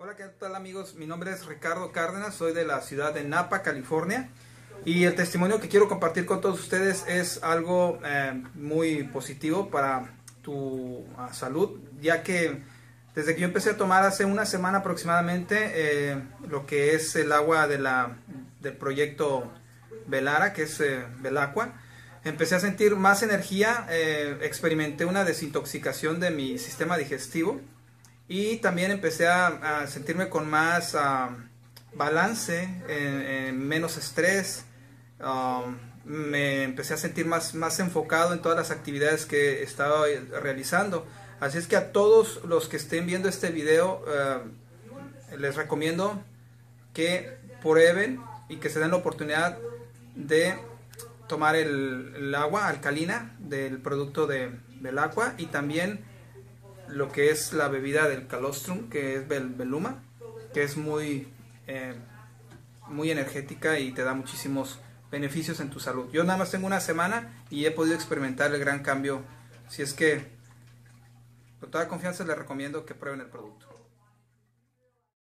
Hola, ¿qué tal amigos? Mi nombre es Ricardo Cárdenas, soy de la ciudad de Napa, California. Y el testimonio que quiero compartir con todos ustedes es algo eh, muy positivo para tu uh, salud, ya que desde que yo empecé a tomar hace una semana aproximadamente eh, lo que es el agua de la, del proyecto Velara, que es eh, empecé a sentir más energía, eh, experimenté una desintoxicación de mi sistema digestivo y también empecé a, sentirme con más ah, balance, menos estrés, um, me empecé a sentir más, más enfocado en todas las actividades que estaba realizando. Así es que a todos los que estén viendo este video, eh, les recomiendo que prueben y que se den la oportunidad de tomar el, agua alcalina del producto de, del agua y también lo que es la bebida del calostrum, que es Bel, Beluma, que es muy, eh, muy energética y te da muchísimos beneficios en tu salud. Yo nada más tengo una semana y he podido experimentar el gran cambio. Si es que con toda confianza les recomiendo que prueben el producto.